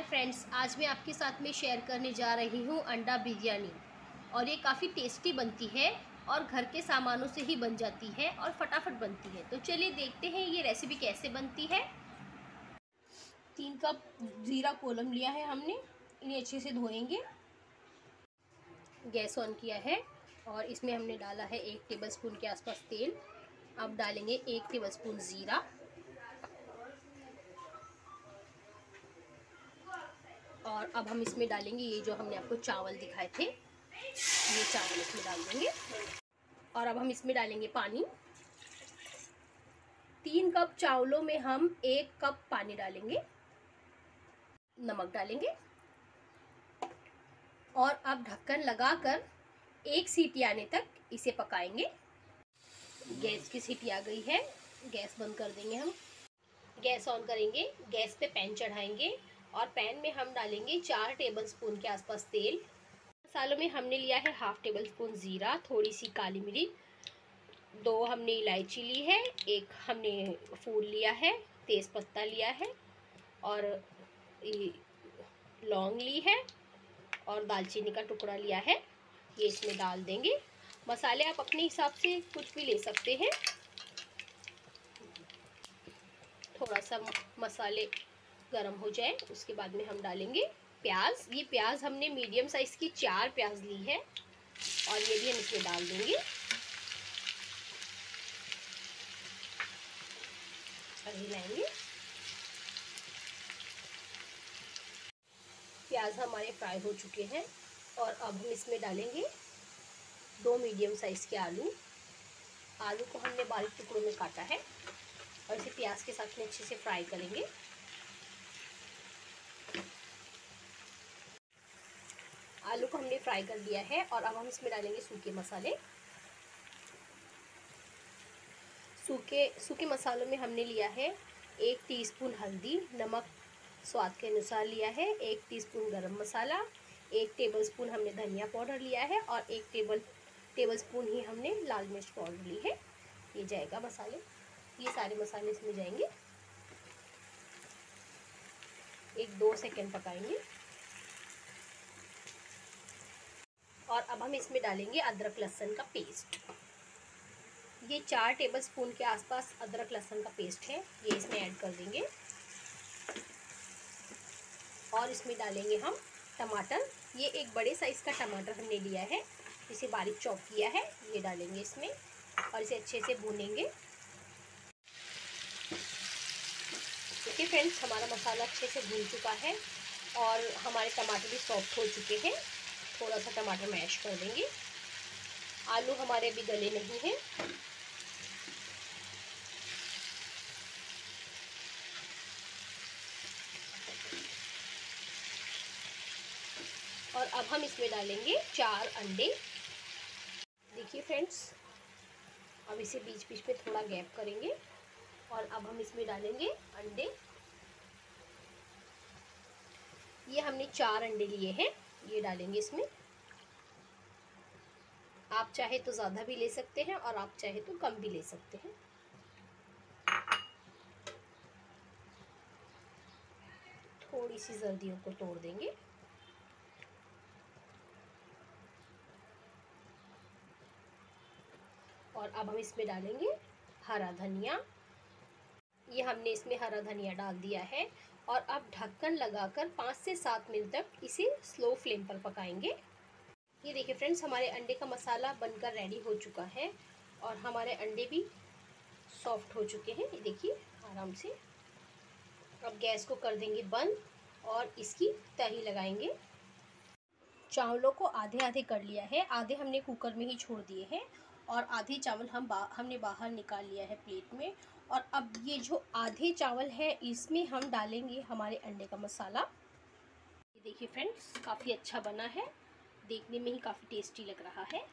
Hi friends आज मैं आपके साथ में शेयर करने जा रही हूँ अंडा बिरयानी। और ये काफ़ी टेस्टी बनती है और घर के सामानों से ही बन जाती है और फटाफट बनती है। तो चलिए देखते हैं ये रेसिपी कैसे बनती है। तीन कप ज़ीरा कोलम लिया है हमने, इन्हें अच्छे से धोएँगे। गैस ऑन किया है और इसमें हमने डाला है एक टेबलस्पून के आसपास तेल। अब डालेंगे एक टेबलस्पून ज़ीरा। और अब हम इसमें डालेंगे ये जो हमने आपको चावल दिखाए थे, ये चावल इसमें डाल देंगे। और अब हम इसमें डालेंगे पानी। तीन कप चावलों में हम एक कप पानी डालेंगे, नमक डालेंगे। और अब ढक्कन लगाकर एक सीटी आने तक इसे पकाएँगे। गैस की सीटी आ गई है, गैस बंद कर देंगे हम। गैस ऑन करेंगे, गैस पे पैन चढ़ाएँगे। और पैन में हम डालेंगे चार टेबल स्पून के आसपास तेल। मसालों में हमने लिया है हाफ़ टेबल स्पून ज़ीरा, थोड़ी सी काली मिर्च दो हमने इलायची ली है, एक हमने फूल लिया है तेज़ पत्ता लिया है, और लौंग ली है, और दालचीनी का टुकड़ा लिया है, ये इसमें डाल देंगे। मसाले आप अपने हिसाब से कुछ भी ले सकते हैं। थोड़ा सा मसाले गरम हो जाए, उसके बाद में हम डालेंगे प्याज। ये प्याज हमने मीडियम साइज़ की चार प्याज ली है और ये भी हम इसमें डाल देंगे। और हिलाएँगे प्याज हमारे फ्राई हो चुके हैं और अब हम इसमें डालेंगे दो मीडियम साइज़ के आलू। आलू को हमने बारीक टुकड़ों में काटा है और इसे प्याज के साथ में अच्छे से फ्राई करेंगे। आलू को हमने फ्राई कर दिया है और अब हम इसमें डालेंगे सूखे मसाले। सूखे सूखे मसालों में हमने लिया है एक टीस्पून हल्दी, नमक स्वाद के अनुसार लिया है, एक टीस्पून गरम मसाला, एक टेबलस्पून हमने धनिया पाउडर लिया है और एक टेबल, टेबलस्पून ही हमने लाल मिर्च पाउडर ली है। ये जाएगा मसाले। ये सारे मसाले इसमें जाएँगे। एक दो सेकंड पकाएँगे। और अब हम इसमें डालेंगे अदरक लहसन का पेस्ट। ये चार टेबल स्पून के आसपास अदरक लहसन का पेस्ट है, ये इसमें ऐड कर देंगे। और इसमें डालेंगे हम टमाटर। ये एक बड़े साइज़ का टमाटर हमने लिया है, इसे बारीक चॉप किया है, ये डालेंगे इसमें और इसे अच्छे से भूनेंगे। देखिए फ्रेंड्स हमारा मसाला अच्छे से भून चुका है और हमारे टमाटर भी सॉफ्ट हो चुके हैं। थोड़ा सा टमाटर मैश कर देंगे। आलू हमारे अभी गले नहीं हैं। और अब हम इसमें डालेंगे चार अंडे। देखिए फ्रेंड्स, अब इसे बीच बीच में थोड़ा गैप करेंगे और अब हम इसमें डालेंगे अंडे। ये हमने चार अंडे लिए हैं। ये डालेंगे इसमें। आप चाहे तो ज़्यादा भी ले सकते हैं और आप चाहे तो कम भी ले सकते हैं। थोड़ी सी जर्दियों को तोड़ देंगे। और अब हम इसमें डालेंगे हरा धनिया। ये हमने इसमें हरा धनिया डाल दिया है। और अब ढक्कन लगाकर पाँच से सात मिनट तक इसे स्लो फ्लेम पर पकाएँगे। ये देखिए फ्रेंड्स हमारे अंडे का मसाला बनकर रेडी हो चुका है और हमारे अंडे भी सॉफ्ट हो चुके हैं। ये देखिए आराम से। अब गैस को कर देंगे बंद और इसकी तही लगाएँगे। चावलों को आधे आधे कर लिया है। आधे हमने कुकर में ही छोड़ दिए हैं और आधे चावल हम बा, हमने बाहर निकाल लिया है प्लेट में और अब ये जो आधे चावल है, इसमें हम डालेंगे हमारे अंडे का मसाला। ये देखिए फ्रेंड्स काफ़ी अच्छा बना है। देखने में ही काफ़ी टेस्टी लग रहा है।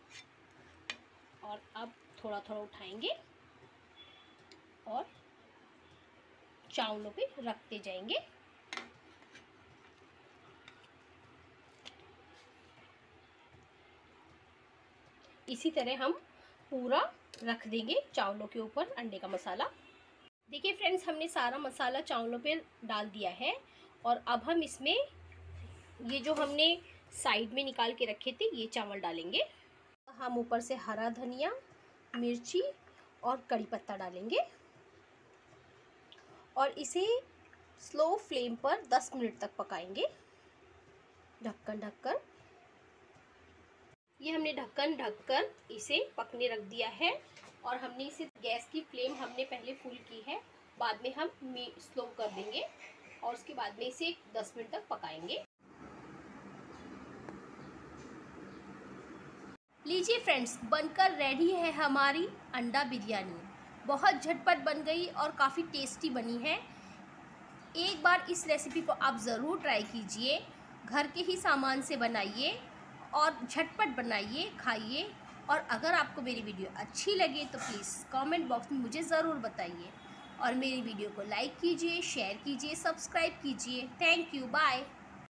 और अब थोड़ा थोड़ा उठाएँगे और चावलों पे रखते जाएँगे। इसी तरह हम पूरा रख देंगे चावलों के ऊपर अंडे का मसाला। देखिए फ्रेंड्स, हमने सारा मसाला चावलों पे डाल दिया है और अब हम इसमें ये जो हमने साइड में निकाल के रखे थे, ये चावल डालेंगे। हम ऊपर से हरा धनिया, मिर्ची और कड़ी पत्ता डालेंगे और इसे स्लो फ्लेम पर 10 मिनट तक पकाएँगे। ढक्कन ढककर ये हमने ढक्कन ढककर इसे पकने रख दिया है और हमने इसे गैस की फ्लेम हमने पहले फुल की है। बाद में हम स्लो कर देंगे और उसके बाद में इसे 10 मिनट तक पकाएँगे। लीजिए फ्रेंड्स, बनकर रेडी है हमारी अंडा बिरयानी। बहुत झटपट बन गई और काफ़ी टेस्टी बनी है। एक बार इस रेसिपी को आप ज़रूर ट्राई कीजिए। घर के ही सामान से बनाइए। और झटपट बनाइए, खाइए और अगर आपको मेरी वीडियो अच्छी लगे तो प्लीज़ कमेंट बॉक्स में मुझे ज़रूर बताइए। और मेरी वीडियो को लाइक कीजिए शेयर कीजिए सब्सक्राइब कीजिए। Thank you bye